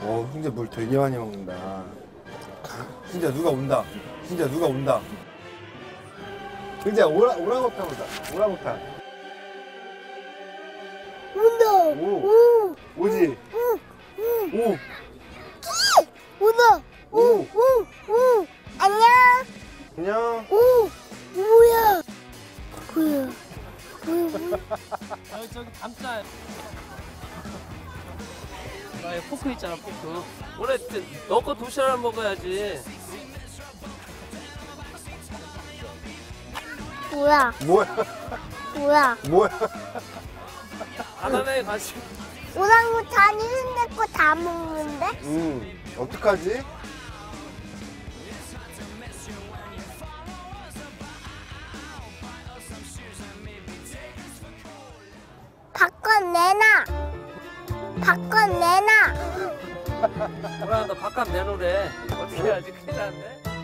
어, 진짜 물 되게 많이 먹는다. 진짜 누가 온다. 진짜 누가 온다. 진짜 오라, 오랑우탄 온다. 오랑우탄. 온다. 오. 오. 오지? 오. 온다. 오. 오. 오. 안녕. 그냥. 오. 뭐야? 뭐야? 뭐야? 아 저기 감자. 아, 여기 포크 있잖아 포크. 원래 너거 도시락 먹어야지. 뭐야? 뭐야? 뭐야? 뭐야? 바나나에 가지고. 오랑우탄이 흔들 거다 먹는데? 음, 어떡하지? 바꿔 내놔. 바꿔 내놔. 뭐라 너 바깥 내놓으래. 어떻게 해야지 큰일 났네.